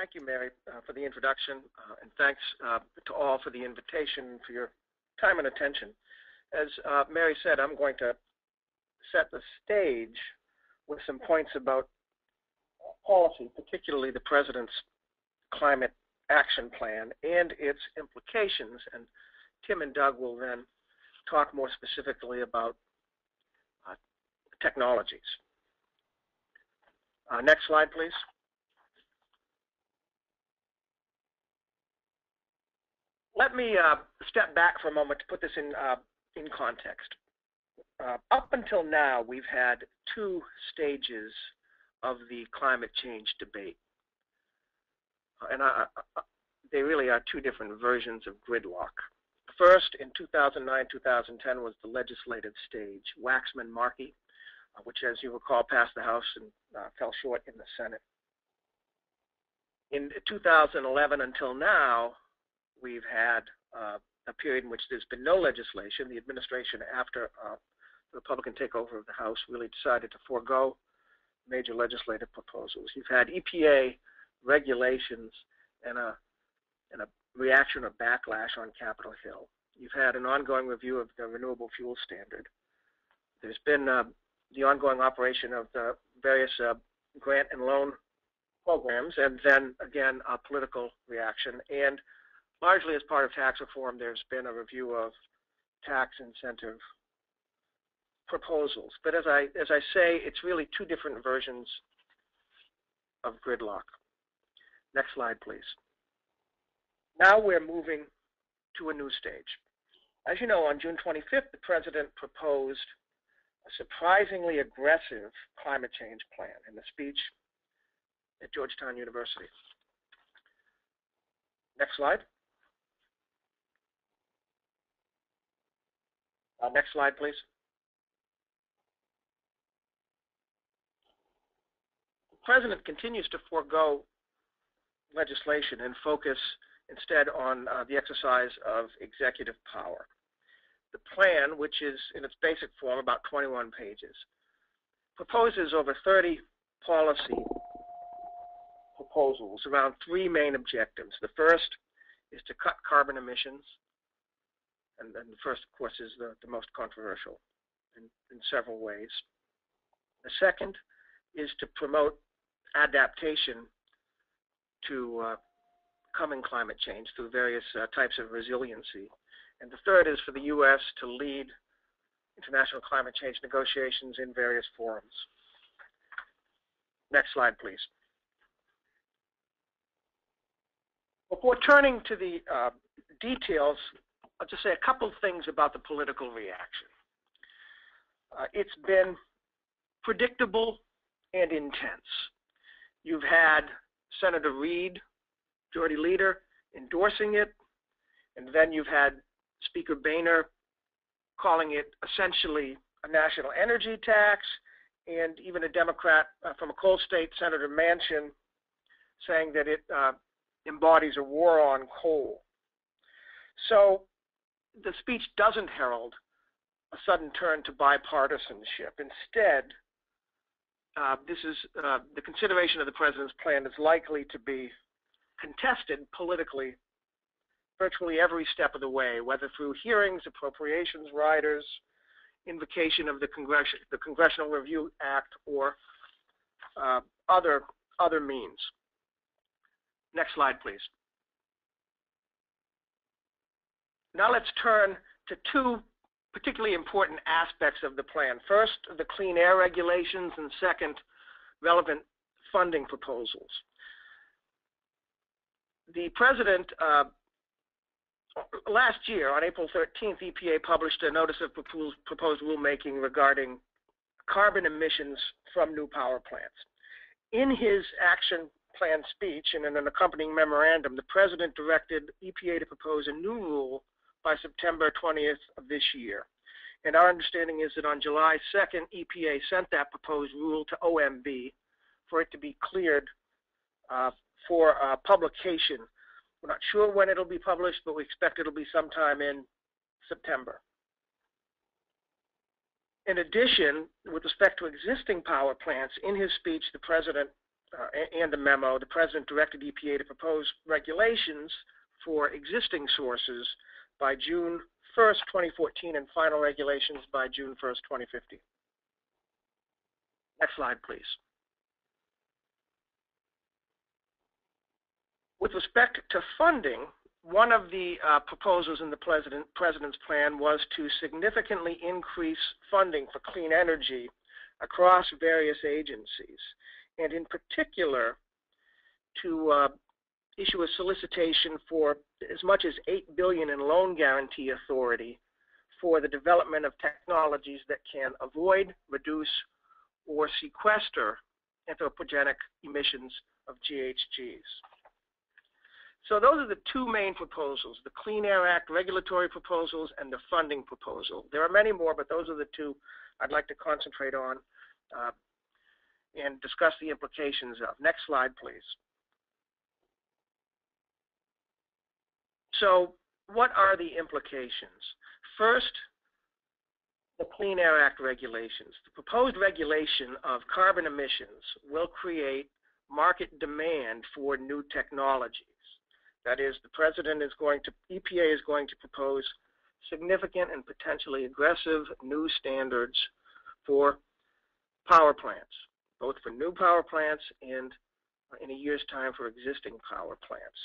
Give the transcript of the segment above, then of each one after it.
Thank you, Mary, uh, for the introduction, uh, and thanks uh, to all for the invitation for your time and attention. As uh, Mary said, I'm going to set the stage with some points about policy, particularly the President's Climate Action Plan and its implications. And Tim and Doug will then talk more specifically about uh, technologies. Uh, next slide, please. Let me uh, step back for a moment to put this in, uh, in context. Uh, up until now, we've had two stages of the climate change debate. And I, I, they really are two different versions of gridlock. First, in 2009-2010 was the legislative stage, Waxman-Markey, uh, which, as you recall, passed the House and uh, fell short in the Senate. In 2011 until now, we've had uh, a period in which there's been no legislation. The administration, after uh, the Republican takeover of the House, really decided to forego major legislative proposals. You've had EPA regulations and a, and a reaction or backlash on Capitol Hill. You've had an ongoing review of the renewable fuel standard. There's been uh, the ongoing operation of the various uh, grant and loan programs, and then again, a political reaction. And largely as part of tax reform, there's been a review of tax incentive proposals. But as I, as I say, it's really two different versions of gridlock. Next slide, please. Now we're moving to a new stage. As you know, on June 25th, the president proposed a surprisingly aggressive climate change plan in the speech at Georgetown University. Next slide. Uh, next slide, please. The president continues to forego legislation and focus instead on uh, the exercise of executive power. The plan, which is in its basic form about 21 pages, proposes over 30 policy proposals around three main objectives. The first is to cut carbon emissions and, and the first, of course, is the, the most controversial in, in several ways. The second is to promote adaptation to uh, coming climate change through various uh, types of resiliency. And the third is for the U.S. to lead international climate change negotiations in various forums. Next slide, please. Before turning to the uh, details I'll just say a couple things about the political reaction. Uh, it's been predictable and intense. You've had Senator Reid, Majority Leader, endorsing it, and then you've had Speaker Boehner calling it essentially a national energy tax, and even a Democrat uh, from a coal state, Senator Manchin, saying that it uh, embodies a war on coal. So the speech doesn't herald a sudden turn to bipartisanship. Instead, uh, this is uh, the consideration of the president's plan is likely to be contested politically virtually every step of the way, whether through hearings, appropriations riders, invocation of the, Congress the Congressional Review Act, or uh, other other means. Next slide, please. Now let's turn to two particularly important aspects of the plan. First, the clean air regulations, and second, relevant funding proposals. The president, uh, last year on April 13th, EPA published a notice of proposed, proposed rulemaking regarding carbon emissions from new power plants. In his action plan speech and in an accompanying memorandum, the president directed EPA to propose a new rule by September 20th of this year. And our understanding is that on July 2nd, EPA sent that proposed rule to OMB for it to be cleared uh, for uh, publication. We're not sure when it'll be published, but we expect it'll be sometime in September. In addition, with respect to existing power plants, in his speech, the president uh, and the memo, the President directed EPA to propose regulations for existing sources by June 1st, 2014, and final regulations by June 1st, 2015. Next slide, please. With respect to funding, one of the uh, proposals in the president, President's plan was to significantly increase funding for clean energy across various agencies, and in particular, to uh, issue a solicitation for as much as 8 billion in loan guarantee authority for the development of technologies that can avoid, reduce, or sequester anthropogenic emissions of GHGs. So those are the two main proposals, the Clean Air Act regulatory proposals and the funding proposal. There are many more, but those are the two I'd like to concentrate on uh, and discuss the implications of. Next slide, please. So what are the implications? First, the Clean Air Act regulations. The proposed regulation of carbon emissions will create market demand for new technologies. That is, the President is going to, EPA is going to propose significant and potentially aggressive new standards for power plants, both for new power plants and in a year's time for existing power plants.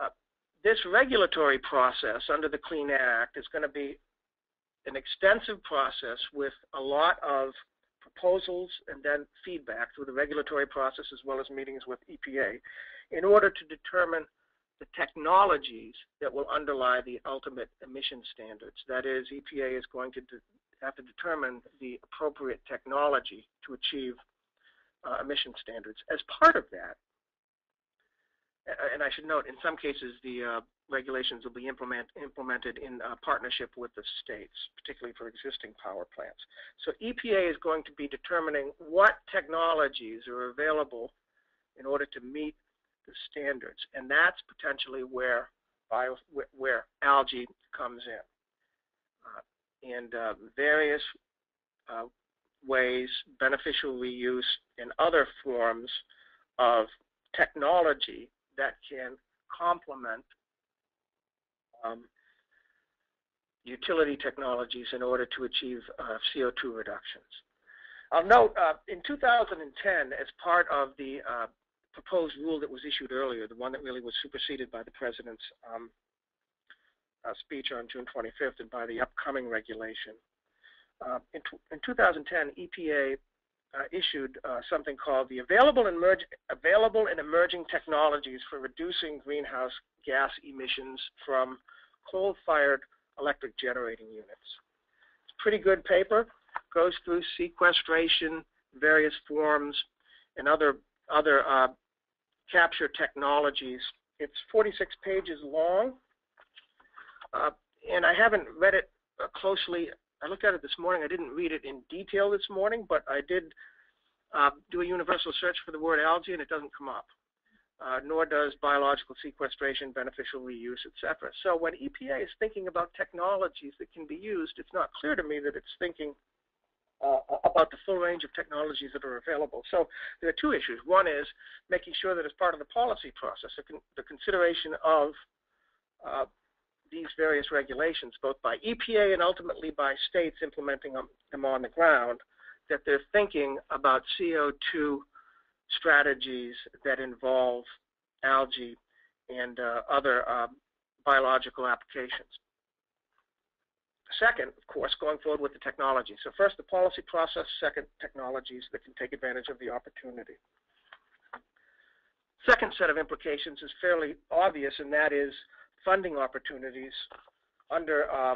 Uh, this regulatory process under the Clean Air Act is going to be an extensive process with a lot of proposals and then feedback through the regulatory process as well as meetings with EPA in order to determine the technologies that will underlie the ultimate emission standards. That is, EPA is going to have to determine the appropriate technology to achieve uh, emission standards. As part of that, and I should note, in some cases, the uh, regulations will be implement, implemented in uh, partnership with the states, particularly for existing power plants. So EPA is going to be determining what technologies are available in order to meet the standards, and that's potentially where bio, where algae comes in. Uh, and uh, various uh, ways, beneficial reuse, and other forms of technology that can complement um, utility technologies in order to achieve uh, CO2 reductions. I'll note uh, in 2010, as part of the uh, proposed rule that was issued earlier, the one that really was superseded by the President's um, uh, speech on June 25th and by the upcoming regulation, uh, in, in, 2010, EPA issued uh, something called the Available, Emerg Available and Emerging Technologies for Reducing Greenhouse Gas Emissions from Coal-Fired Electric Generating Units. It's a pretty good paper, goes through sequestration, various forms, and other, other uh, capture technologies. It's 46 pages long, uh, and I haven't read it uh, closely I looked at it this morning. I didn't read it in detail this morning, but I did uh, do a universal search for the word algae, and it doesn't come up. Uh, nor does biological sequestration, beneficial reuse, etc. So when EPA is thinking about technologies that can be used, it's not clear to me that it's thinking uh, about the full range of technologies that are available. So there are two issues. One is making sure that as part of the policy process, the, con the consideration of uh, these various regulations, both by EPA and ultimately by states implementing them on the ground, that they're thinking about CO2 strategies that involve algae and uh, other uh, biological applications. Second, of course, going forward with the technology. So first, the policy process. Second, technologies that can take advantage of the opportunity. Second set of implications is fairly obvious, and that is funding opportunities under uh,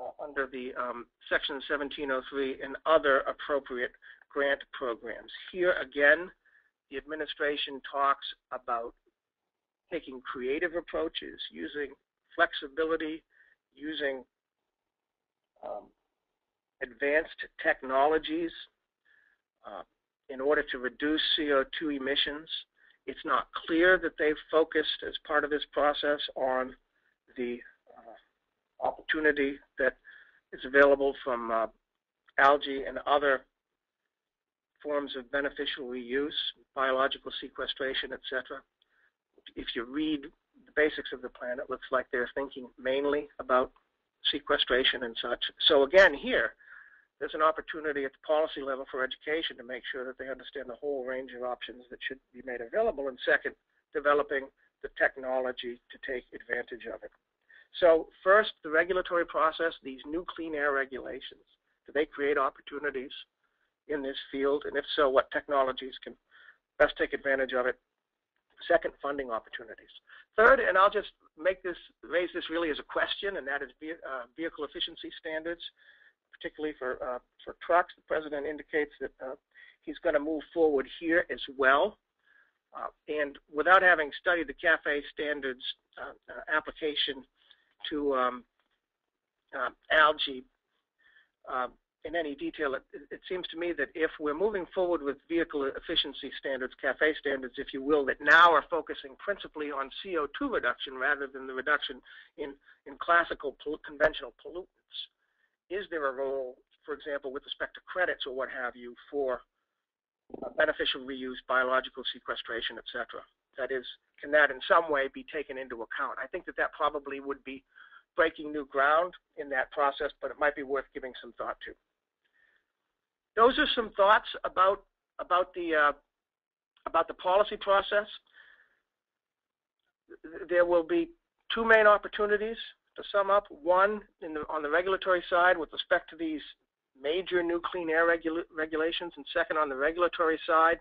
uh, under the um, Section 1703 and other appropriate grant programs. Here again, the administration talks about taking creative approaches, using flexibility, using um, advanced technologies uh, in order to reduce CO2 emissions. It's not clear that they've focused as part of this process on the uh, opportunity that is available from uh, algae and other forms of beneficial reuse, biological sequestration, etc. If you read the basics of the plan, it looks like they're thinking mainly about sequestration and such. So again, here, there's an opportunity at the policy level for education to make sure that they understand the whole range of options that should be made available. And second, developing the technology to take advantage of it. So first, the regulatory process, these new clean air regulations, do they create opportunities in this field? And if so, what technologies can best take advantage of it? Second, funding opportunities. Third, and I'll just make this, raise this really as a question, and that is uh, vehicle efficiency standards, particularly for, uh, for trucks. The President indicates that uh, he's going to move forward here as well. Uh, and without having studied the CAFE standards uh, uh, application to um, algae, in any detail, it, it, seems to me that if we're moving forward with vehicle efficiency standards, CAFE standards, if you will, that now are focusing principally on CO2 reduction rather than the reduction in, in classical conventional pollutants, is there a role, for example, with respect to credits or what have you, for beneficial reuse, biological sequestration, etc.? That is, can that in some way be taken into account? I think that that probably would be breaking new ground in that process, but it might be worth giving some thought to those are some thoughts about about the uh, about the policy process. There will be two main opportunities to sum up. One the, on the regulatory side with respect to these major new clean air regula regulations, and second on the regulatory side,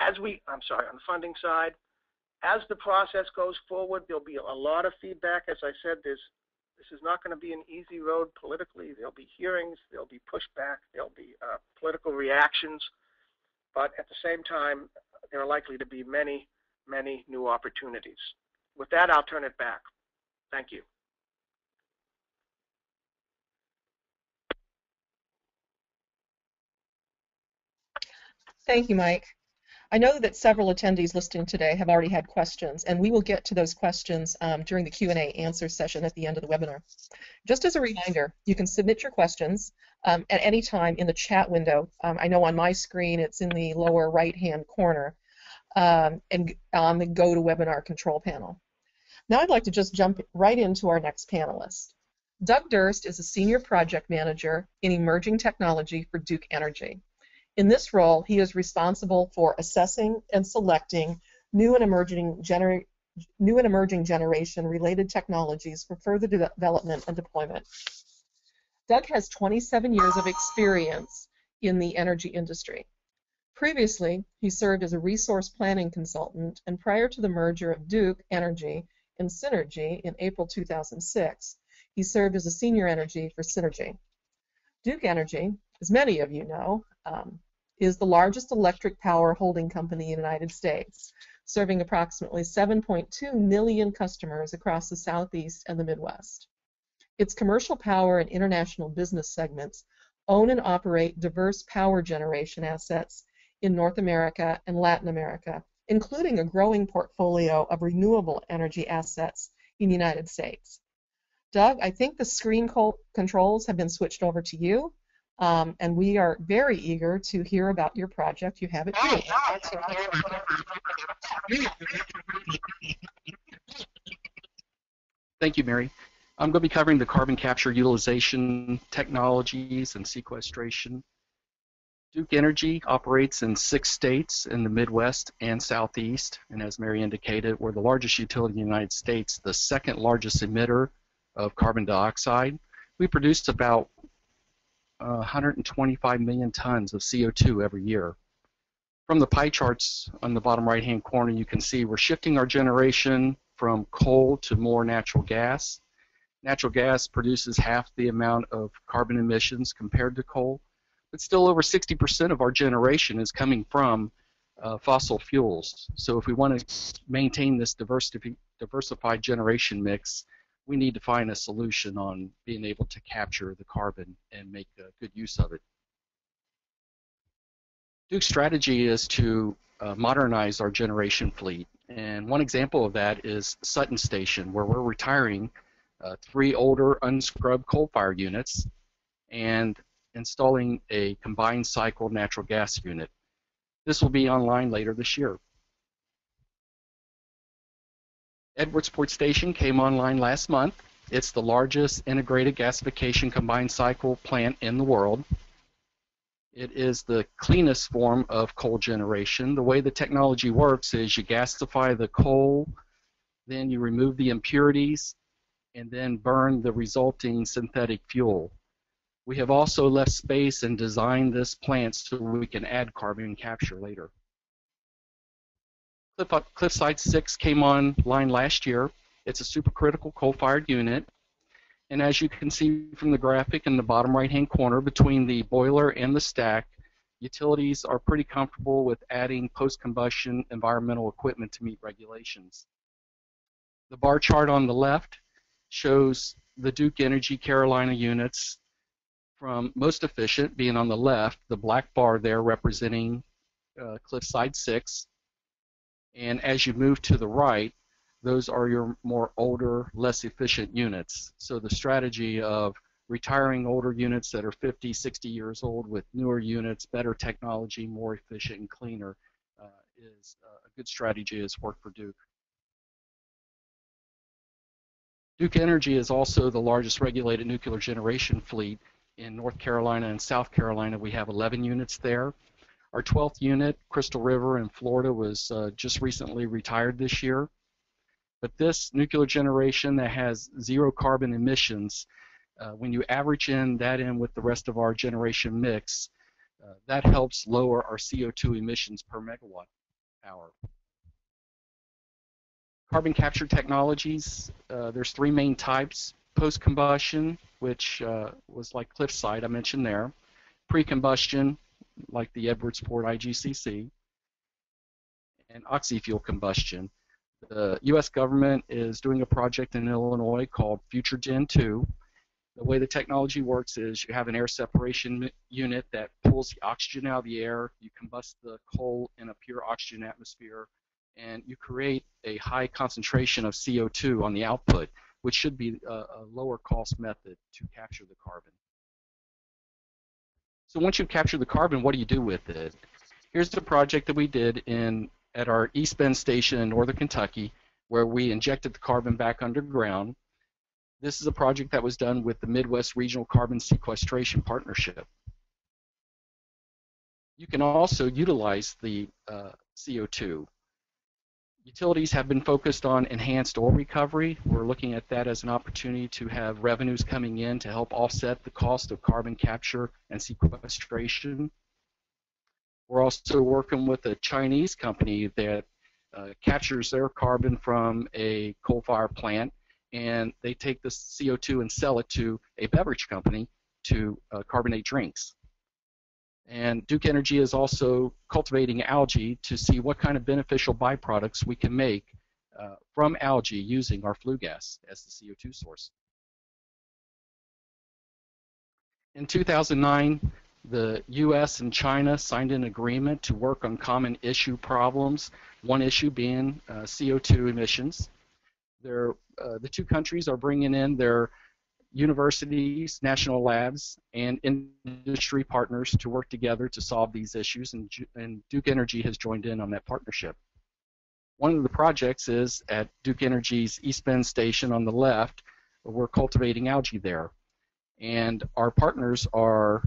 as we I'm sorry on the funding side. As the process goes forward, there'll be a lot of feedback. As I said, this is not going to be an easy road politically. There'll be hearings, there'll be pushback, there'll be uh, political reactions, but at the same time, there are likely to be many, many new opportunities. With that, I'll turn it back. Thank you. Thank you, Mike. I know that several attendees listening today have already had questions, and we will get to those questions um, during the Q&A answer session at the end of the webinar. Just as a reminder, you can submit your questions um, at any time in the chat window. Um, I know on my screen it's in the lower right-hand corner um, and on the GoToWebinar control panel. Now I'd like to just jump right into our next panelist. Doug Durst is a Senior Project Manager in Emerging Technology for Duke Energy. In this role, he is responsible for assessing and selecting new and emerging gener new and emerging generation related technologies for further de development and deployment. Doug has 27 years of experience in the energy industry. Previously, he served as a resource planning consultant, and prior to the merger of Duke Energy and Cinergy in April 2006, he served as a senior energy for Cinergy. Duke Energy, as many of you know, um, is the largest electric power holding company in the United States, serving approximately 7.2 million customers across the Southeast and the Midwest. Its commercial power and international business segments own and operate diverse power generation assets in North America and Latin America, including a growing portfolio of renewable energy assets in the United States. Doug, I think the screen controls have been switched over to you. Um, and we are very eager to hear about your project. You have it. Thank you, Mary. I'm going to be covering the carbon capture utilization technologies and sequestration. Duke Energy operates in six states in the Midwest and Southeast, and as Mary indicated, we're the largest utility in the United States, the second largest emitter of carbon dioxide. We produced about 125 million tons of CO2 every year. From the pie charts on the bottom right hand corner, you can see we're shifting our generation from coal to more natural gas. Natural gas produces half the amount of carbon emissions compared to coal, but still over 60% of our generation is coming from uh, fossil fuels. So if we want to maintain this diversified generation mix, we need to find a solution on being able to capture the carbon and make good use of it. Duke's strategy is to uh, modernize our generation fleet. And one example of that is Sutton Station, where we're retiring uh, three older unscrubbed coal-fired units and installing a combined cycle natural gas unit. This will be online later this year. Edwardsport Station came online last month. It's the largest integrated gasification combined cycle plant in the world. It is the cleanest form of coal generation. The way the technology works is you gasify the coal, then you remove the impurities, and then burn the resulting synthetic fuel. We have also left space and designed this plant so we can add carbon capture later. Cliff, Cliffside 6 came online last year. It's a supercritical coal-fired unit. And as you can see from the graphic in the bottom right-hand corner, between the boiler and the stack, utilities are pretty comfortable with adding post-combustion environmental equipment to meet regulations. The bar chart on the left shows the Duke Energy Carolina units from most efficient being on the left, the black bar there representing uh, Cliffside 6, and as you move to the right, those are your more older, less efficient units. So the strategy of retiring older units that are 50, 60 years old with newer units, better technology, more efficient and cleaner uh, is a good strategy. It's worked for Duke. Duke Energy is also the largest regulated nuclear generation fleet in North Carolina and South Carolina. We have 11 units there. Our 12th unit, Crystal River in Florida, was uh, just recently retired this year. But this nuclear generation that has zero carbon emissions, uh, when you average in that in with the rest of our generation mix, uh, that helps lower our CO2 emissions per megawatt hour. Carbon capture technologies, uh, there's three main types. Post-combustion, which uh, was like Cliffside, I mentioned there. Pre-combustion, like the Edwardsport IGCC, and oxy-fuel combustion. The U.S. government is doing a project in Illinois called FutureGen 2. The way the technology works is you have an air separation unit that pulls the oxygen out of the air, you combust the coal in a pure oxygen atmosphere, and you create a high concentration of CO2 on the output, which should be a, a lower cost method to capture the carbon. So once you've captured the carbon, what do you do with it? Here's the project that we did in at our East Bend station in northern Kentucky, where we injected the carbon back underground. This is a project that was done with the Midwest Regional Carbon Sequestration Partnership. You can also utilize the uh, CO2 Utilities have been focused on enhanced oil recovery. We're looking at that as an opportunity to have revenues coming in to help offset the cost of carbon capture and sequestration. We're also working with a Chinese company that uh, captures their carbon from a coal-fired plant, and they take the CO2 and sell it to a beverage company to uh, carbonate drinks. And Duke Energy is also cultivating algae to see what kind of beneficial byproducts we can make uh, from algae using our flue gas as the CO2 source. In 2009, the U.S. and China signed an agreement to work on common issue problems, one issue being uh, CO2 emissions. Uh, the two countries are bringing in their universities, national labs, and industry partners to work together to solve these issues, and, and, Duke Energy has joined in on that partnership. One of the projects is at Duke Energy's East Bend station on the left. We're cultivating algae there. And our partners are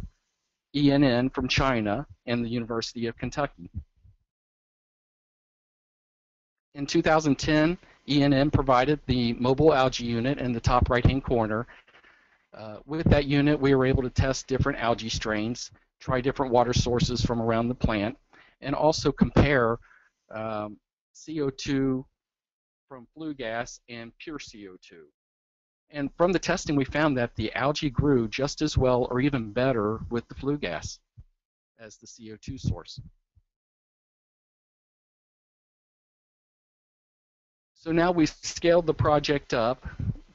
ENN from China and the University of Kentucky. In 2010, ENN provided the mobile algae unit in the top right-hand corner uh, with that unit, we were able to test different algae strains, try different water sources from around the plant, and also compare um, CO2 from flue gas and pure CO2. And from the testing, we found that the algae grew just as well or even better with the flue gas as the CO2 source. So now we've scaled the project up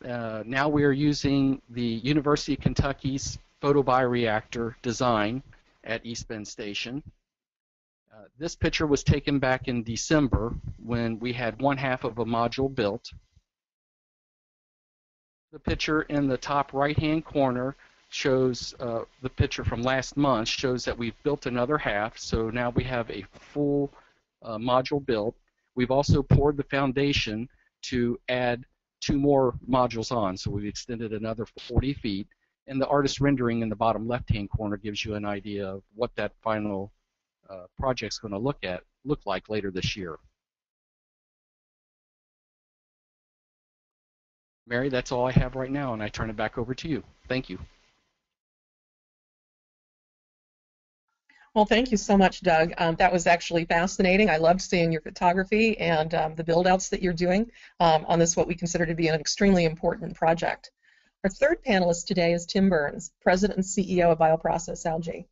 uh, now we are using the University of Kentucky's photobioreactor design at East Bend Station. Uh, this picture was taken back in December when we had one half of a module built. The picture in the top right hand corner shows uh, the picture from last month shows that we've built another half. So now we have a full uh, module built. We've also poured the foundation to add two more modules on. So we've extended another 40 feet. And the artist rendering in the bottom left-hand corner gives you an idea of what that final uh, project's going to look at look like later this year. Mary, that's all I have right now, and I turn it back over to you. Thank you. Well, thank you so much, Doug. Um, that was actually fascinating. I loved seeing your photography and um, the build-outs that you're doing um, on this, what we consider to be an extremely important project. Our third panelist today is Tim Burns, President and CEO of Bioprocess Algae.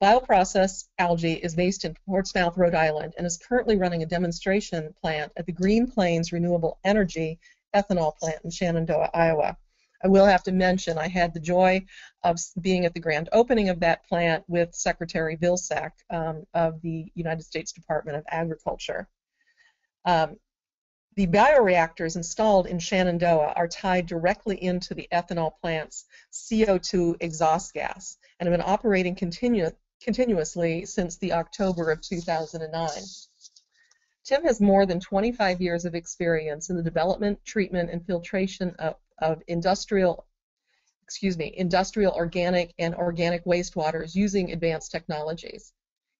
Bioprocess Algae is based in Portsmouth, Rhode Island, and is currently running a demonstration plant at the Green Plains Renewable Energy ethanol plant in Shenandoah, Iowa. I will have to mention I had the joy of being at the grand opening of that plant with Secretary Vilsack um, of the United States Department of Agriculture. Um, the bioreactors installed in Shenandoah are tied directly into the ethanol plant's CO2 exhaust gas and have been operating continu continuously since the October of 2009. Tim has more than 25 years of experience in the development, treatment, and filtration of, of industrial excuse me, industrial organic and organic wastewaters using advanced technologies.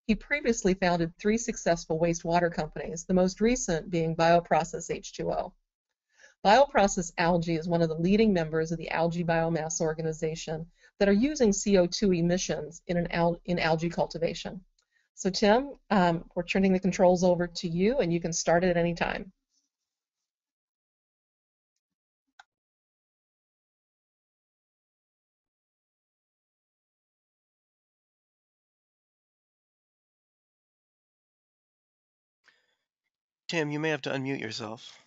He previously founded three successful wastewater companies, the most recent being Bioprocess H2O. Bioprocess Algae is one of the leading members of the Algae Biomass Organization that are using CO2 emissions in, an al in algae cultivation. So Tim, um, we're turning the controls over to you and you can start at any time. Tim, you may have to unmute yourself.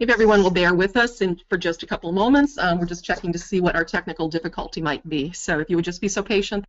If everyone will bear with us in, for just a couple moments, um, we're just checking to see what our technical difficulty might be. So if you would just be so patient.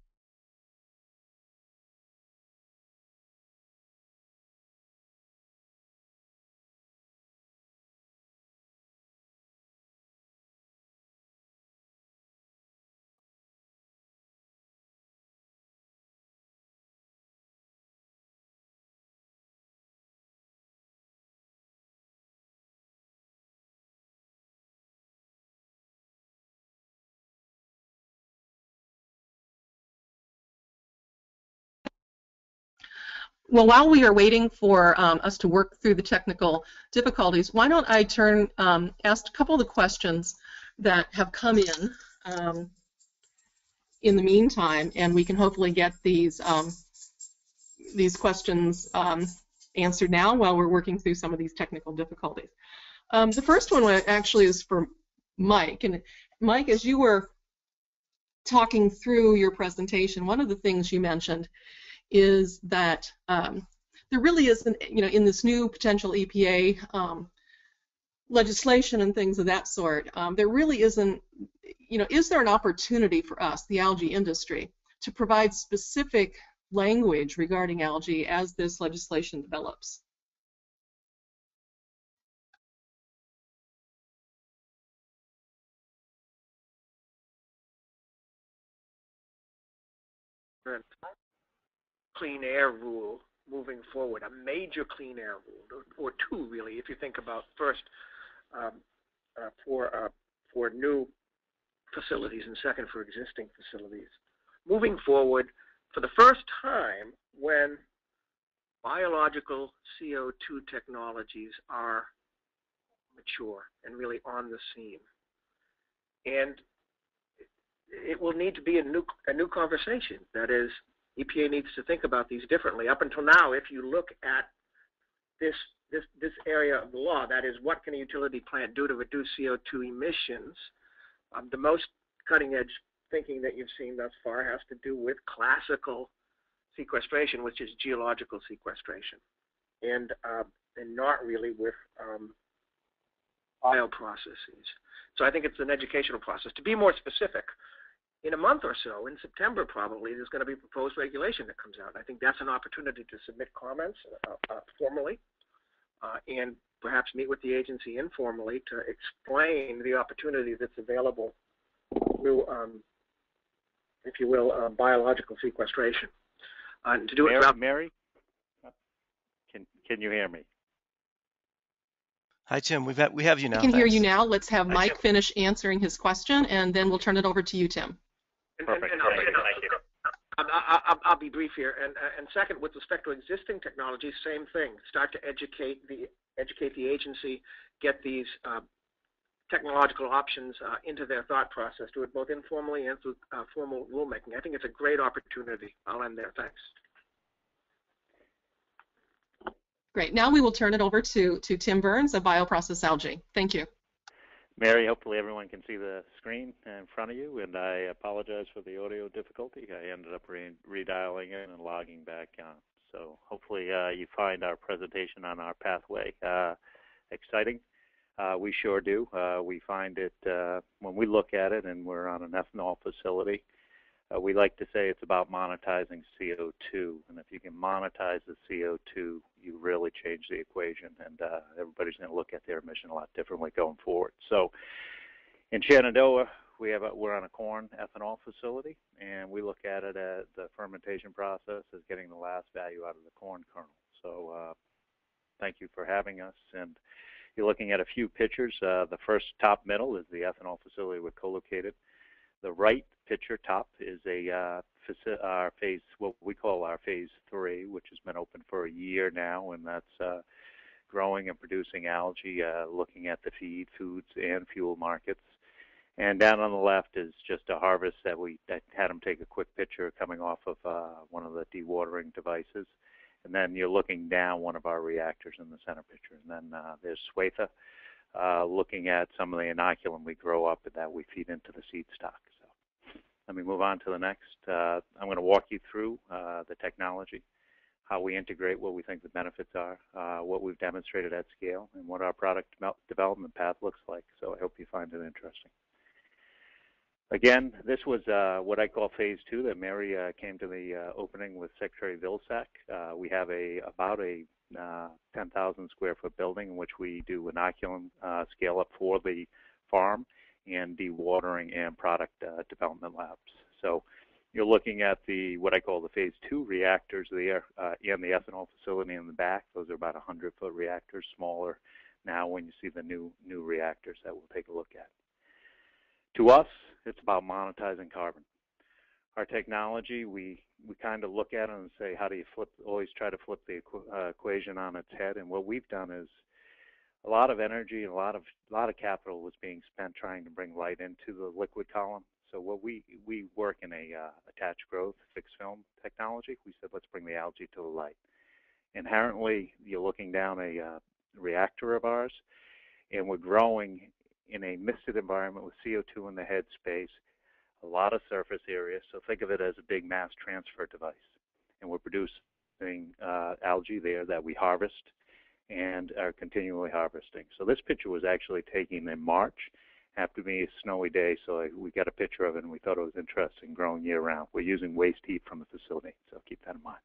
Well, while we are waiting for um, us to work through the technical difficulties, why don't I turn, um, ask a couple of the questions that have come in um, in the meantime, and we can hopefully get these um, these questions um, answered now while we're working through some of these technical difficulties. Um, the first one actually is for Mike, and Mike, as you were talking through your presentation, one of the things you mentioned is that um, there really isn't, you know, in this new potential EPA um, legislation and things of that sort, um, there really isn't, you know, is there an opportunity for us, the algae industry, to provide specific language regarding algae as this legislation develops? Clean air rule moving forward, a major clean air rule, or, two really, if you think about first um, uh, for uh, for new facilities and second for existing facilities. Moving forward, for the first time, when biological CO2 technologies are mature and really on the scene, and it will need to be a new a new conversation. That is, EPA needs to think about these differently. Up until now, if you look at this this this area of the law, that is, what can a utility plant do to reduce CO2 emissions? Um, the most cutting edge thinking that you've seen thus far has to do with classical sequestration, which is geological sequestration. and uh, and not really with um, bioprocesses. So I think it's an educational process. To be more specific, in a month or so, in September probably, there's going to be a proposed regulation that comes out. I think that's an opportunity to submit comments uh, uh, formally uh, and perhaps meet with the agency informally to explain the opportunity that's available through, um, if you will, uh, biological sequestration. Uh, and to do it Mary, without Mary? Can, can you hear me? Hi, Tim. We've had, we have you now. We can hear you now. Let's have Thank Mike you. finish answering his question, and then we'll turn it over to you, Tim. And- and- Perfect, and I'll- and I'll- thank you. I'll, I'll, I'll- I'll be brief here. And, uh, and second, with respect to existing technologies, same thing. Start to educate the educate the agency, get these uh, technological options uh, into their thought process. Do it both informally and through uh, formal rulemaking. I think it's a great opportunity. I'll end there. Thanks. Great. Now we will turn it over to, to Tim Burns of Bioprocess Algae. Thank you. Mary, hopefully everyone can see the screen in front of you, and I apologize for the audio difficulty. I ended up re- redialing in and logging back on. So hopefully uh, you find our presentation on our pathway uh, exciting. Uh, we sure do. Uh, we find it uh, when we look at it, and we're on an ethanol facility. Uh, we like to say it's about monetizing CO2, and if you can monetize the CO2, you really change the equation, and uh, everybody's going to look at their emission a lot differently going forward. So, in Shenandoah, we have a, we're on a corn ethanol facility, and we look at it as the fermentation process as getting the last value out of the corn kernel. So, uh, thank you for having us, and you're looking at a few pictures. Uh, the first top middle is the ethanol facility we're co-located. The right picture top is a uh, our phase, what we call our phase three, which has been open for a year now, and that's uh, growing and producing algae, uh, looking at the feed, foods, and fuel markets. And down on the left is just a harvest that we I had them take a quick picture coming off of uh, one of the dewatering devices. And then you're looking down one of our reactors in the center picture. And then uh, there's Swatha, uh, looking at some of the inoculum we grow up and that we feed into the seed stock. So let me move on to the next. Uh, I'm going to walk you through uh, the technology, how we integrate what we think the benefits are, uh, what we've demonstrated at scale, and what our product development path looks like. So I hope you find it interesting. Again, this was uh, what I call phase two that Mary uh, came to the opening with Secretary Vilsack. We have a about a uh, 10,000 square foot building in which we do inoculum uh, scale up for the farm and dewatering and product uh, development labs. So you're looking at the what I call the phase two reactors there uh, and the ethanol facility in the back. Those are about 100 foot reactors, smaller now when you see the new new reactors that we'll take a look at. To us, it's about monetizing carbon. Our technology, we we kind of look at it and say, how do you flip? Always try to flip the equ- uh, equation on its head. And what we've done is a lot of energy and a lot of a lot of capital was being spent trying to bring light into the liquid column. So what we we work in a uh, attached growth fixed film technology. We said let's bring the algae to the light. Inherently, you're looking down a uh, reactor of ours, and we're growing in a misted environment with CO2 in the head space, a lot of surface area. So think of it as a big mass transfer device, and we're producing uh, algae there that we harvest and are continually harvesting. So this picture was actually taken in March after being a snowy day, so I, we got a picture of it and we thought it was interesting growing year round. We're using waste heat from the facility, so keep that in mind.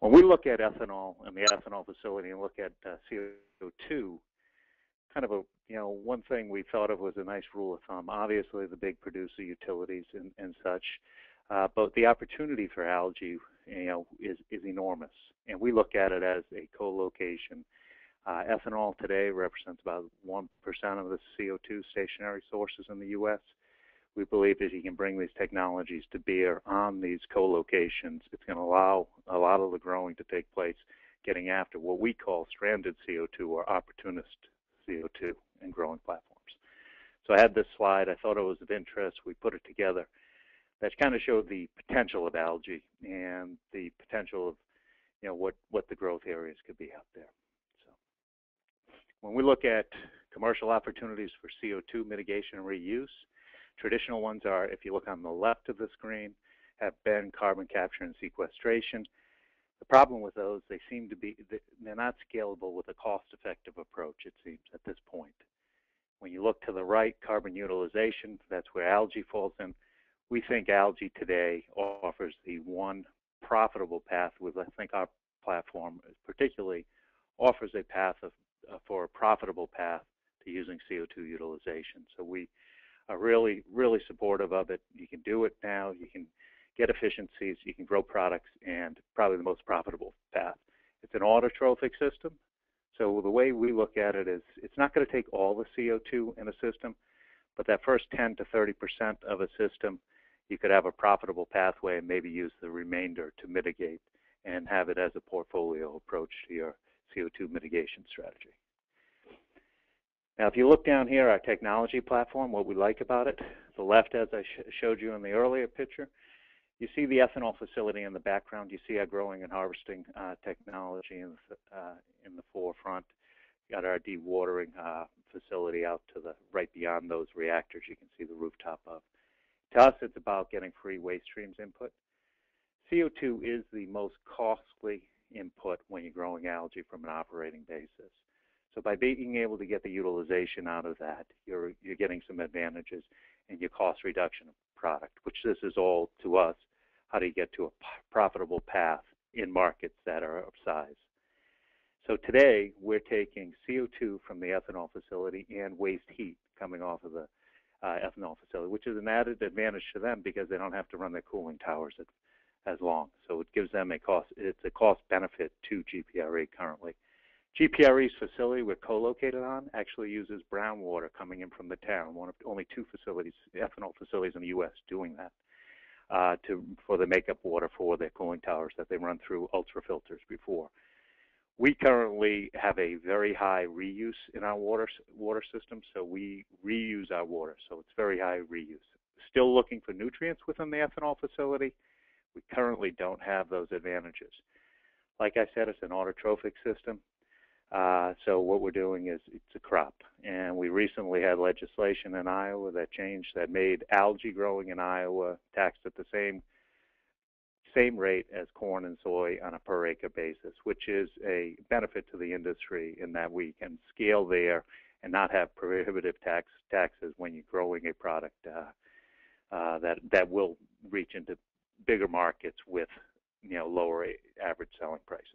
When we look at ethanol and the ethanol facility and look at uh, CO2, kind of a you know one thing we thought of was a nice rule of thumb. Obviously, the big producer utilities and, and such, uh, but the opportunity for algae you know is is enormous, and we look at it as a co-location. Uh, ethanol today represents about one percent of the CO2 stationary sources in the U.S. We believe that you can bring these technologies to bear on these co-locations. It's going to allow a lot of the growing to take place, getting after what we call stranded CO2 or opportunist CO2 in growing platforms. So I had this slide. I thought it was of interest. We put it together. That kind of showed the potential of algae and the potential of, you know, what what the growth areas could be out there. So when we look at commercial opportunities for CO2 mitigation and reuse, traditional ones are, if you look on the left of the screen, have been carbon capture and sequestration. The problem with those, they seem to be, they're not scalable with a cost-effective approach, it seems, at this point. When you look to the right, carbon utilization, that's where algae falls in. We think algae today offers the one profitable path with, I think our platform particularly offers a path of, uh, for a profitable path to using CO2 utilization. So we are really, really supportive of it. You can do it now. You can get efficiencies. You can grow products and probably the most profitable path. It's an autotrophic system. So the way we look at it is it's not going to take all the CO2 in a system, but that first 10 to 30% of a system you could have a profitable pathway and maybe use the remainder to mitigate and have it as a portfolio approach to your CO2 mitigation strategy. Now, if you look down here, our technology platform, what we like about it, the left, as I sh showed you in the earlier picture, you see the ethanol facility in the background. You see our growing and harvesting uh, technology in the, uh, in the forefront. got our dewatering uh, facility out to the right beyond those reactors. You can see the rooftop of. To us, it's about getting free waste streams input. CO2 is the most costly input when you're growing algae from an operating basis. So by being able to get the utilization out of that, you're, you're getting some advantages in your cost reduction product, which this is all to us. How do you get to a profitable path in markets that are of size? So today, we're taking CO2 from the ethanol facility and waste heat coming off of the uh, ethanol facility, which is an added advantage to them because they don't have to run their cooling towers as, as long. So it gives them a cost. It's a cost benefit to GPRE currently. GPRE's facility we're co-located on actually uses brown water coming in from the town. One of only two facilities, ethanol facilities in the U.S. doing that uh, to for the makeup water for their cooling towers that they run through ultra filters before. We currently have a very high reuse in our water water system, so we reuse our water, so it's very high reuse. Still looking for nutrients within the ethanol facility. We currently don't have those advantages. Like I said, it's an autotrophic system. Uh, so what we're doing is it's a crop, and we recently had legislation in Iowa that changed that made algae growing in Iowa taxed at the same same rate as corn and soy on a per acre basis, which is a benefit to the industry in that we can scale there and not have prohibitive tax taxes when you're growing a product uh, uh, that that will reach into bigger markets with you know lower average selling prices.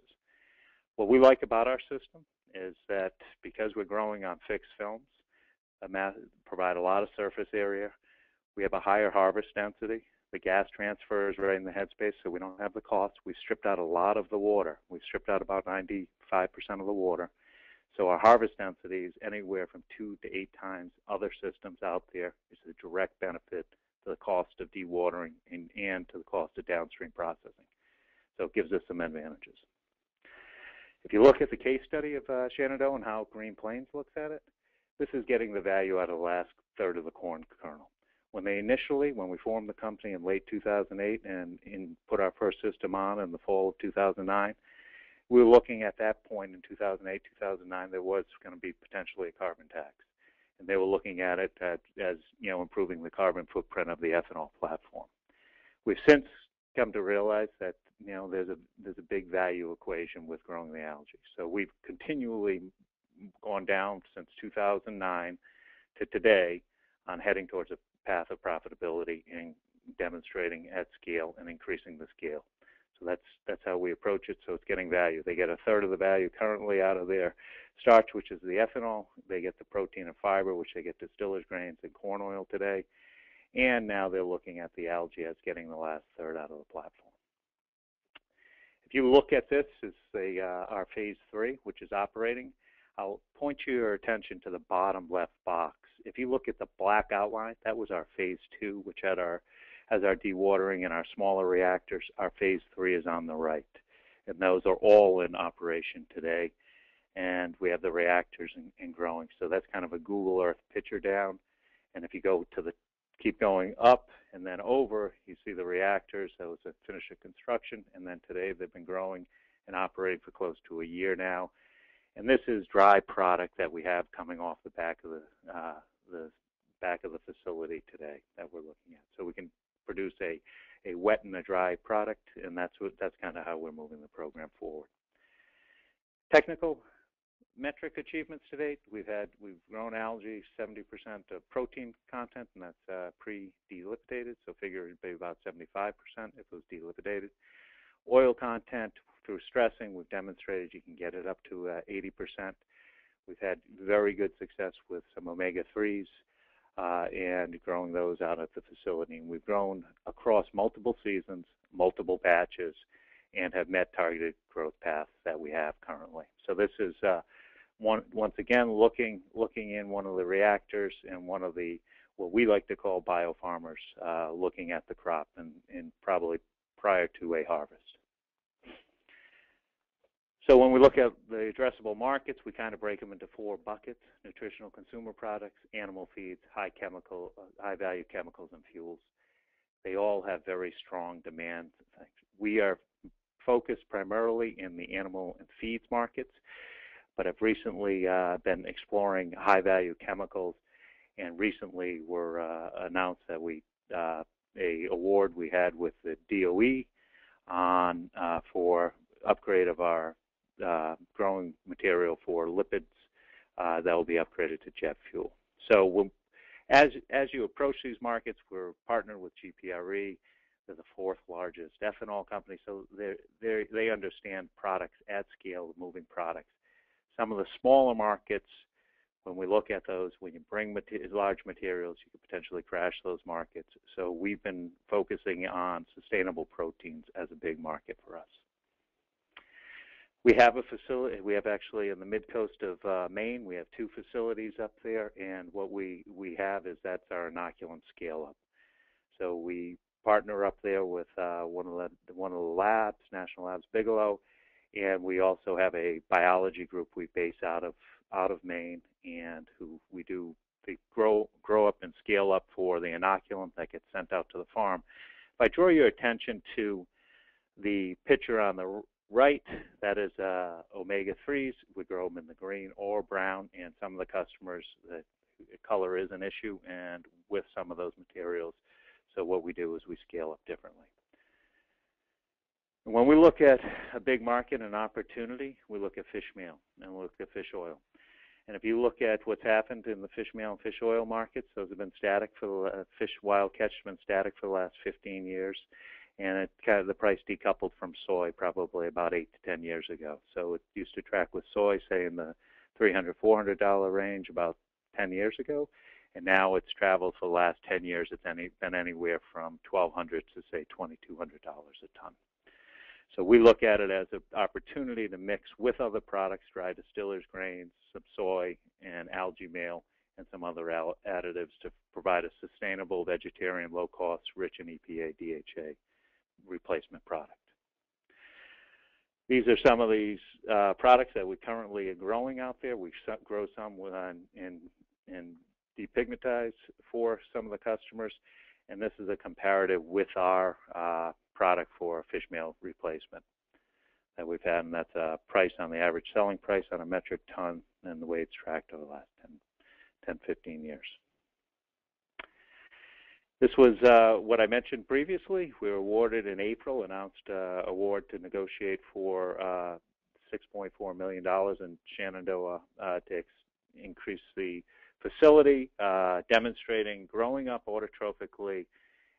What we like about our system is that because we're growing on fixed films, uh, provide a lot of surface area. We have a higher harvest density the gas transfer is right in the headspace, so we don't have the cost. We've stripped out a lot of the water. We've stripped out about 95% of the water. So our harvest density is anywhere from two to eight times other systems out there. It's a direct benefit to the cost of dewatering and, and to the cost of downstream processing. So it gives us some advantages. If you look at the case study of uh, Shenandoah and how Green Plains looks at it, this is getting the value out of the last third of the corn kernel when they initially, when we formed the company in late 2008 and in, put our first system on in the fall of 2009, we were looking at that point in 2008, 2009, there was going to be potentially a carbon tax. And they were looking at it at, as, you know, improving the carbon footprint of the ethanol platform. We've since come to realize that, you know, there's a, there's a big value equation with growing the algae. So we've continually gone down since 2009 to today on heading towards a path of profitability and demonstrating at scale and increasing the scale. So that's that's how we approach it. So it's getting value. They get a third of the value currently out of their starch, which is the ethanol. They get the protein and fiber, which they get distiller's grains and corn oil today. And now they're looking at the algae as getting the last third out of the platform. If you look at this, it's the, uh, our phase three, which is operating. I'll point your attention to the bottom left box if you look at the black outline, that was our phase two, which had our has our dewatering and our smaller reactors. Our phase three is on the right, and those are all in operation today. And we have the reactors and, and growing. So that's kind of a Google Earth picture down. And if you go to the keep going up and then over, you see the reactors. That was a finish of construction, and then today they've been growing and operating for close to a year now. And this is dry product that we have coming off the back of the uh, the back of the facility today that we're looking at. So we can produce a, a wet and a dry product, and that's what that's kind of how we're moving the program forward. Technical metric achievements to date, we've had we've grown algae 70% of protein content, and that's uh, pre-delipidated. So figure it'd be about 75% if it was delipidated. Oil content through stressing, we've demonstrated you can get it up to uh, 80%. We've had very good success with some omega-3s uh, and growing those out at the facility. And we've grown across multiple seasons, multiple batches, and have met targeted growth paths that we have currently. So this is uh, one, once again looking looking in one of the reactors and one of the what we like to call biofarmers, uh, looking at the crop and, and probably prior to a harvest. So when we look at the addressable markets, we kind of break them into four buckets: nutritional consumer products, animal feeds, high chemical, uh, high value chemicals and fuels. They all have very strong demand. We are focused primarily in the animal and feeds markets, but have recently uh, been exploring high value chemicals and recently were uh, announced that we uh, a award we had with the DOE on uh, for upgrade of our uh, growing material for lipids uh, that will be upgraded to jet fuel. So as as you approach these markets, we're partnered with GPRE. They're the fourth largest ethanol company, so they they understand products at scale, moving products. Some of the smaller markets, when we look at those, when you bring large materials, you could potentially crash those markets. So we've been focusing on sustainable proteins as a big market for us. We have a facility. We have actually in the mid coast of uh, Maine. We have two facilities up there, and what we we have is that's our inoculant scale up. So we partner up there with uh, one of the one of the labs, National Labs Bigelow, and we also have a biology group we base out of out of Maine, and who we do they grow grow up and scale up for the inoculant that gets sent out to the farm. If I draw your attention to the picture on the right, that is uh, omega-3s. We grow them in the green or brown, and some of the customers, the color is an issue, and with some of those materials. So what we do is we scale up differently. When we look at a big market and opportunity, we look at fish meal and we look at fish oil. And if you look at what's happened in the fish meal and fish oil markets, those have been static for the uh, fish wild catch have been static for the last 15 years and it kind of the price decoupled from soy probably about eight to ten years ago. So it used to track with soy, say in the 300 400 dollar range about 10 years ago, and now it's traveled for the last 10 years. It's any, been anywhere from 1200 to say 2200 dollars a ton. So we look at it as an opportunity to mix with other products, dry distillers grains, some soy and algae meal, and some other additives to provide a sustainable, vegetarian, low-cost, rich in EPA, DHA replacement product. These are some of these uh, products that we currently are growing out there. We grow some in, in depigmentize for some of the customers, and this is a comparative with our uh, product for fish meal replacement that we've had, and that's a price on the average selling price on a metric ton and the way it's tracked over the last 10, 10 15 years. This was uh, what I mentioned previously. We were awarded in April, announced uh, award to negotiate for uh, $6.4 million in Shenandoah uh, to increase the facility, uh, demonstrating growing up autotrophically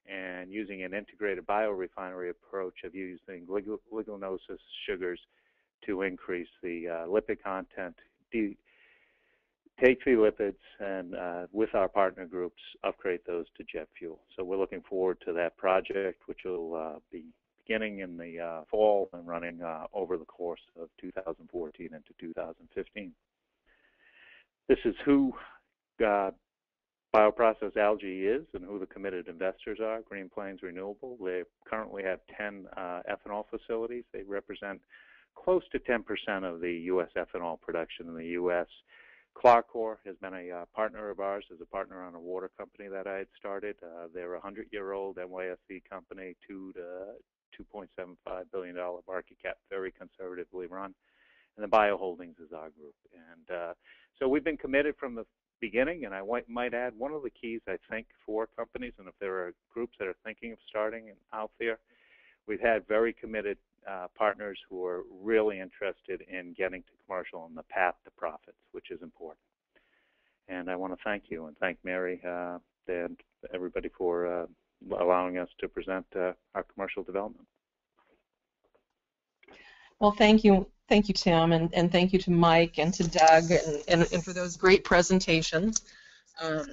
and using an integrated biorefinery approach of using lignosus sugars to increase the uh, lipid content, take the lipids and uh, with our partner groups upgrade those to jet fuel. So we're looking forward to that project, which will uh, be beginning in the uh, fall and running uh, over the course of 2014 into 2015. This is who uh, BioProcess Algae is and who the committed investors are. Green Plains Renewable. They currently have 10 uh, ethanol facilities. They represent close to 10% of the U.S. ethanol production in the U.S. Clarcor has been a uh, partner of ours, as a partner on a water company that I had started. Uh, they're a 100-year-old NYSE company, two to 2.75 billion dollar market cap, very conservatively run. And the Bio Holdings is our group. And uh, so we've been committed from the beginning, and I might, add one of the keys I think for companies, and if there are groups that are thinking of starting out there, we've had very committed uh, partners who are really interested in getting to commercial and the path to profits, which is important. And I want to thank you and thank Mary uh, and everybody for uh, allowing us to present uh, our commercial development. Well, thank you, thank you, Tim, and, and thank you to Mike and to Doug, and, and, and for those great presentations. Um,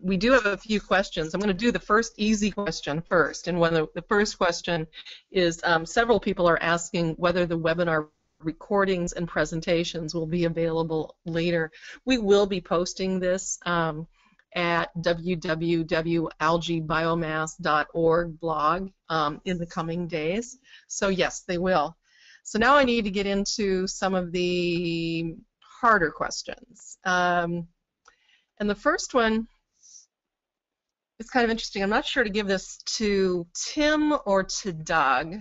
we do have a few questions. I'm going to do the first easy question first, and the, the first question is um, several people are asking whether the webinar recordings and presentations will be available later. We will be posting this um, at www.algaebiomass.org blog um, in the coming days. So yes, they will. So now I need to get into some of the harder questions. Um, and the first one is kind of interesting. I'm not sure to give this to Tim or to Doug.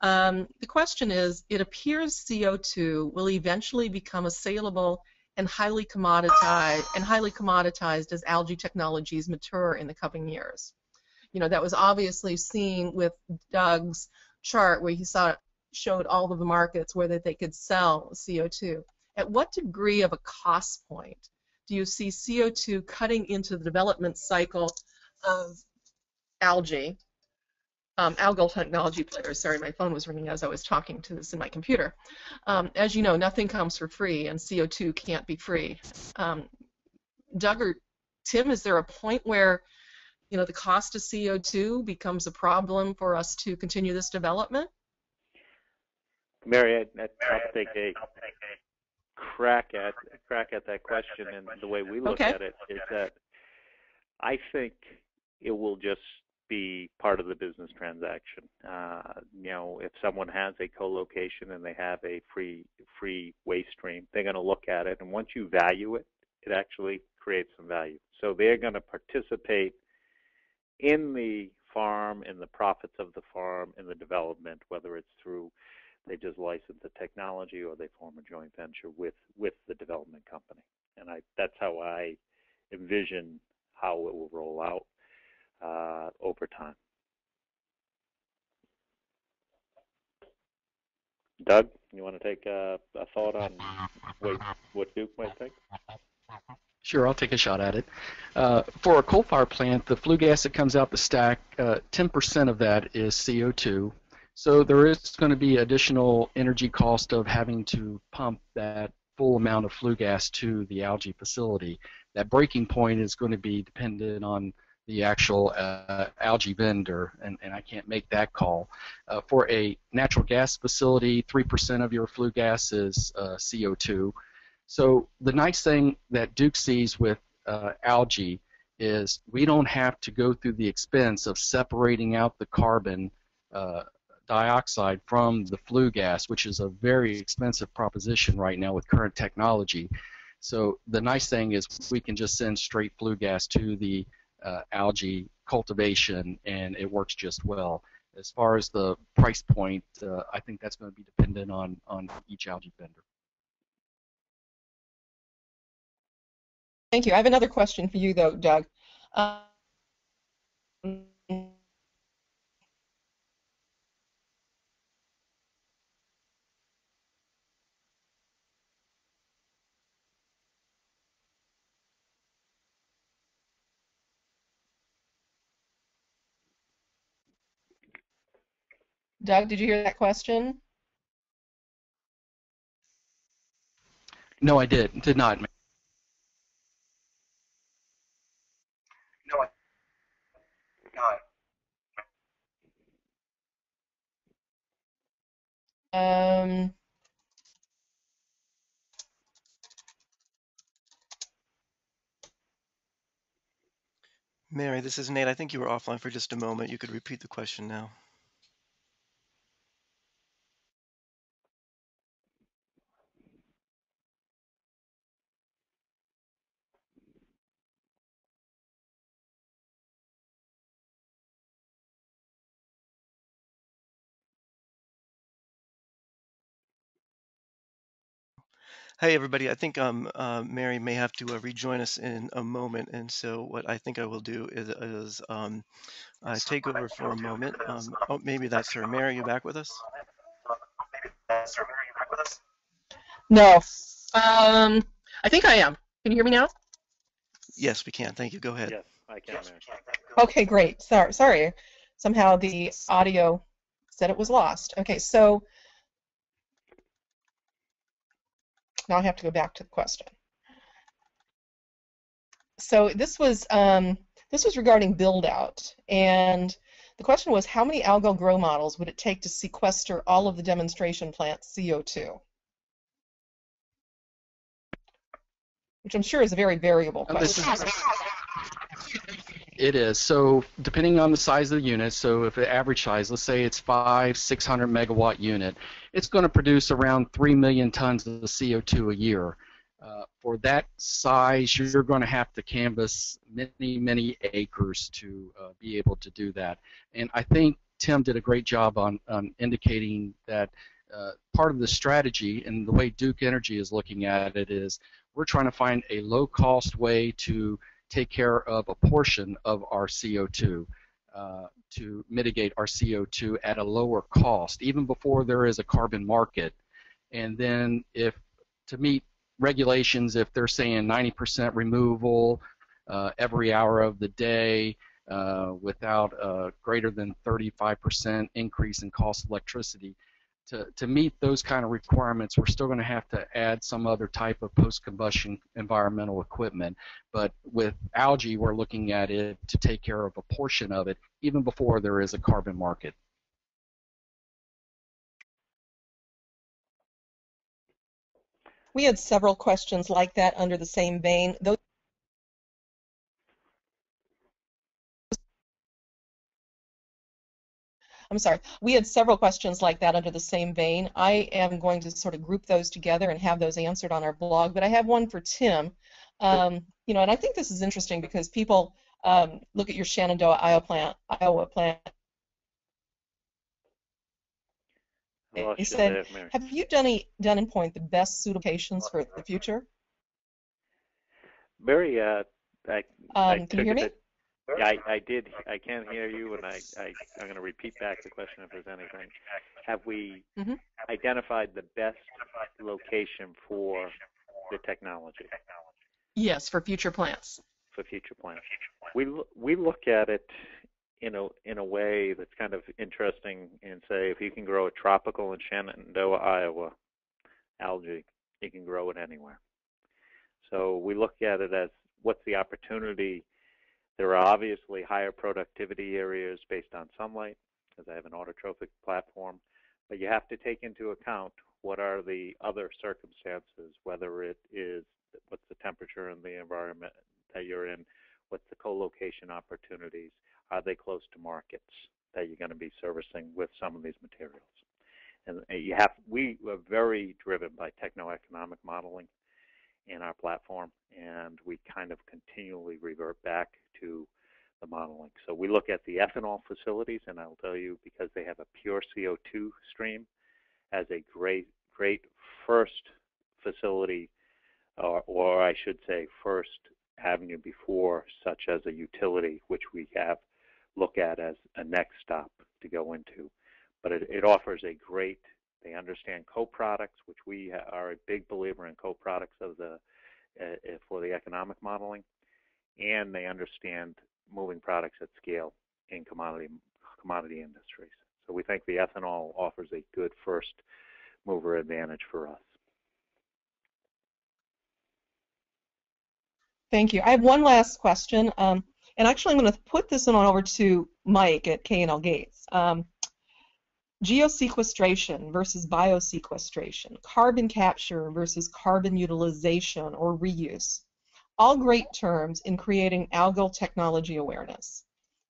Um, the question is, it appears CO2 will eventually become a saleable and highly commoditized and highly commoditized as algae technologies mature in the coming years. You know, that was obviously seen with Doug's chart where he saw showed all of the markets where that they could sell CO2. At what degree of a cost point do you see CO2 cutting into the development cycle of algae, um, algal technology players? Sorry, my phone was ringing as I was talking to this in my computer. Um, as you know, nothing comes for free, and CO2 can't be free. Um, Doug or Tim, is there a point where you know the cost of CO2 becomes a problem for us to continue this development? Mary, I, I'll take a crack at crack at that question, and the way we look Okay. at it is that I think it will just be part of the business transaction. Uh, you know, if someone has a co-location and they have a free free waste stream, they're going to look at it, and once you value it, it actually creates some value. So they're going to participate in the farm, in the profits of the farm, in the development, whether it's through they just license the technology or they form a joint venture with with the development company. And I that's how I envision how it will roll out uh, over time. Doug, you want to take a, a thought on what, what Duke might think? Sure, I'll take a shot at it. Uh, for a coal fire plant, the flue gas that comes out the stack, uh, 10% of that is CO2. So there is going to be additional energy cost of having to pump that full amount of flue gas to the algae facility. That breaking point is going to be dependent on the actual uh, algae vendor, and, and I can't make that call. Uh, for a natural gas facility, 3% of your flue gas is uh, CO2. So the nice thing that Duke sees with uh, algae is we don't have to go through the expense of separating out the carbon uh, dioxide from the flue gas, which is a very expensive proposition right now with current technology. So the nice thing is we can just send straight flue gas to the uh, algae cultivation, and it works just well. As far as the price point, uh, I think that's going to be dependent on on each algae vendor. Thank you. I have another question for you, though, Doug. Um, Doug, did you hear that question? No, I did did not. Um, Mary, this is Nate. I think you were offline for just a moment. You could repeat the question now. Hey, everybody. I think um, uh, Mary may have to uh, rejoin us in a moment. And so what I think I will do is, is um, uh, take over for a moment. Um, oh, maybe that's her. Mary, you back with us? No. Um, I think I am. Can you hear me now? Yes, we can. Thank you. Go ahead. Yes, I can, Mary. Okay, great. Sorry, sorry. Somehow the audio said it was lost. Okay, so now I have to go back to the question. So this was um, this was regarding build out, and the question was how many algal grow models would it take to sequester all of the demonstration plant's CO2? Which I'm sure is a very variable question. It is. So depending on the size of the unit, so if the average size, let's say it's five, 600 megawatt unit, it's going to produce around 3 million tons of CO2 a year. Uh, for that size, you're going to have to canvas many, many acres to uh, be able to do that. And I think Tim did a great job on, on indicating that uh, part of the strategy and the way Duke Energy is looking at it is we're trying to find a low-cost way to take care of a portion of our CO2 uh, to mitigate our CO2 at a lower cost, even before there is a carbon market. And then if to meet regulations, if they're saying 90% removal uh, every hour of the day uh, without a greater than 35% increase in cost of electricity, to, to meet those kind of requirements, we're still going to have to add some other type of post-combustion environmental equipment. But with algae, we're looking at it to take care of a portion of it, even before there is a carbon market. We had several questions like that under the same vein. Those I'm sorry. We had several questions like that under the same vein. I am going to sort of group those together and have those answered on our blog. But I have one for Tim. Um, you know, and I think this is interesting because people um, look at your Shenandoah, Iowa plant, Iowa plant. He said, there, Have you done any done in point the best suitable locations for the future? Mary, uh, I, I Um, can you hear me? Yeah, I, I did. I can't hear you, and I, I, I'm going to repeat back the question if there's anything. Have we Mhm. identified the best location for the technology Yes, for future plants. for future plants? We we look at it in a in a way that's kind of interesting, and say if you can grow a tropical in Shenandoah, Iowa, algae, you can grow it anywhere. So we look at it as what's the opportunity there are obviously higher productivity areas based on sunlight, because I have an autotrophic platform, but you have to take into account what are the other circumstances, whether it is what's the temperature in the environment that you're in, what's the co-location opportunities, are they close to markets that you're going to be servicing with some of these materials. And you have, we are very driven by techno-economic modeling in our platform, and we kind of continually revert back to the modeling. So we look at the ethanol facilities, and I'll tell you because they have a pure CO2 stream as a great, great first facility, or, or I should say, first avenue before, such as a utility, which we have look at as a next stop to go into. But it, it offers a great they understand co-products, which we are a big believer in co-products of the uh, for the economic modeling, and they understand moving products at scale in commodity commodity industries. So we think the ethanol offers a good first mover advantage for us. Thank you. I have one last question, um, and actually I'm going to put this one over to Mike at K&L Gates. Um, geosequestration versus biosequestration, carbon capture versus carbon utilization or reuse. All great terms in creating algal technology awareness.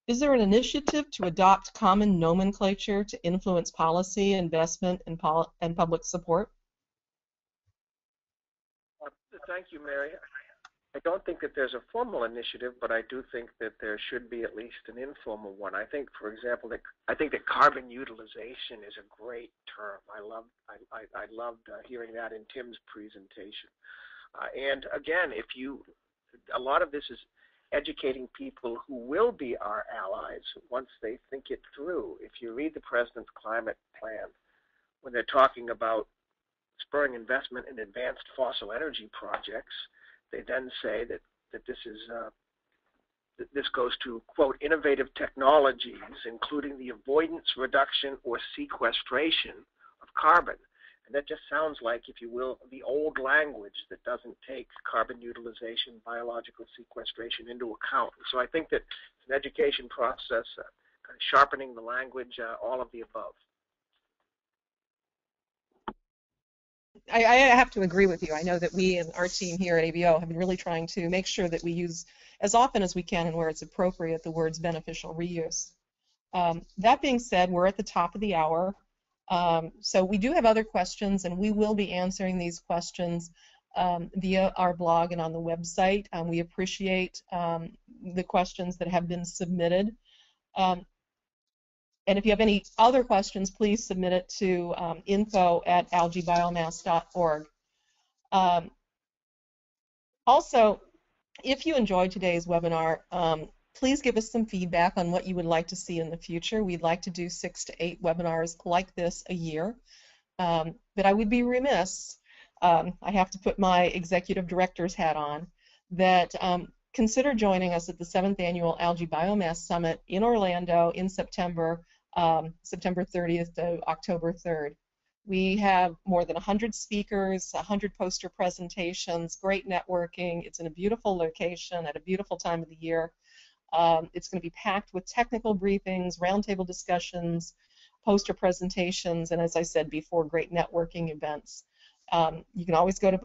Is there an initiative to adopt common nomenclature to influence policy, investment, and, pol and public support? Thank you, Mary. I don't think that there's a formal initiative, but I do think that there should be at least an informal one. I think, for example, that I think that carbon utilization is a great term. I loved I, I, I loved uh, hearing that in Tim's presentation. Uh, and again, if you, a lot of this is educating people who will be our allies once they think it through. If you read the president's climate plan, when they're talking about spurring investment in advanced fossil energy projects, they then say that, that this is uh, that this goes to quote innovative technologies, including the avoidance, reduction, or sequestration of carbon. And that just sounds like, if you will, the old language that doesn't take carbon utilization, biological sequestration into account. So I think that it's an education process, uh, kind of sharpening the language, uh, all of the above. I, I have to agree with you. I know that we and our team here at ABO have been really trying to make sure that we use as often as we can and where it's appropriate the words beneficial reuse. Um, that being said, we're at the top of the hour. Um, so we do have other questions, and we will be answering these questions um, via our blog and on the website. Um, we appreciate um, the questions that have been submitted. Um, and if you have any other questions, please submit it to um, info at algaebiomass.org. Um, also, if you enjoyed today's webinar, um, please give us some feedback on what you would like to see in the future. We'd like to do six to eight webinars like this a year. Um, but I would be remiss, um, I have to put my executive director's hat on, that um, consider joining us at the seventh annual Algae Biomass Summit in Orlando in September, um, September 30th to October 3rd. We have more than 100 speakers, 100 poster presentations, great networking. It's in a beautiful location at a beautiful time of the year. Um, it's going to be packed with technical briefings, roundtable discussions, poster presentations, and as I said before, great networking events. Um, you can always go to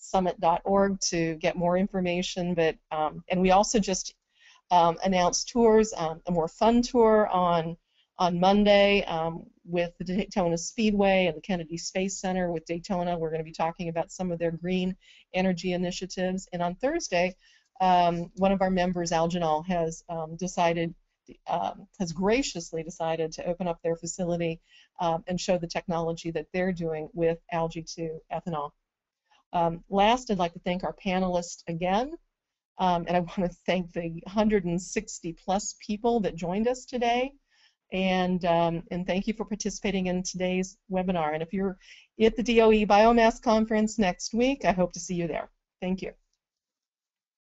algaebiomasssummit.org to get more information, but um, and we also just um, announced tours, um, a more fun tour on on Monday um, with the Daytona Speedway and the Kennedy Space Center with Daytona. We're going to be talking about some of their green energy initiatives, and on Thursday um, one of our members, Algenol, has um, decided, um, has graciously decided to open up their facility um, and show the technology that they're doing with algae to ethanol. Um, last, I'd like to thank our panelists again, um, and I want to thank the 160 plus people that joined us today. And, and thank you for participating in today's webinar. And if you're at the DOE Biomass Conference next week, I hope to see you there. Thank you.